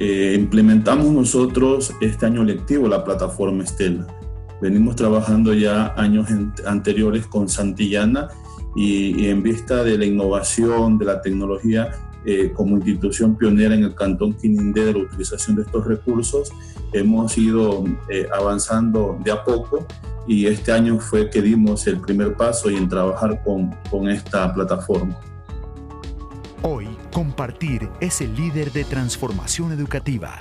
eh, implementamos nosotros este año lectivo la plataforma Estela. Venimos trabajando ya años anteriores con Santillana y, en vista de la innovación, de la tecnología, eh, como institución pionera en el Cantón Quinindé de la utilización de estos recursos, hemos ido eh, avanzando de a poco y este año fue que dimos el primer paso y en trabajar con, con esta plataforma. Hoy, compartir es el líder de transformación educativa.